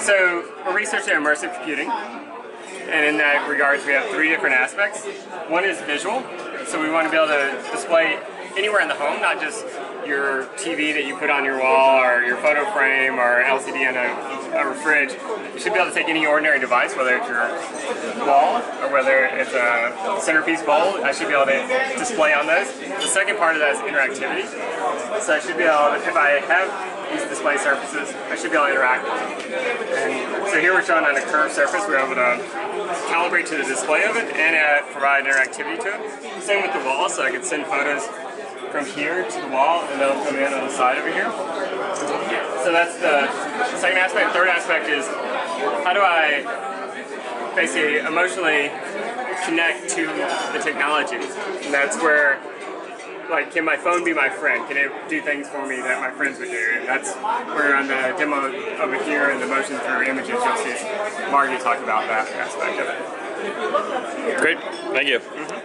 So we're researching immersive computing, and in that regards, we have three different aspects. One is visual, so we want to be able to display anywhere in the home, not just your TV that you put on your wall or your photo frame or LCD on a, a fridge. You should be able to take any ordinary device, whether it's your wall it's a centerpiece bowl. I should be able to display on those. The second part of that is interactivity. So I should be able, to, if I have these display surfaces, I should be able to interact with them. And so here we're showing on a curved surface, we're able to calibrate to the display of it and uh, provide interactivity to it. Same with the wall, so I could send photos from here to the wall and they'll come in on the side over here. So that's the second aspect. Third aspect is how do I basically emotionally connect to the technology? And that's where like, can my phone be my friend? Can it do things for me that my friends would do? And that's where on the demo over here and the motion through images, you'll see Margie talk about that aspect of it. Great, thank you. Mm -hmm.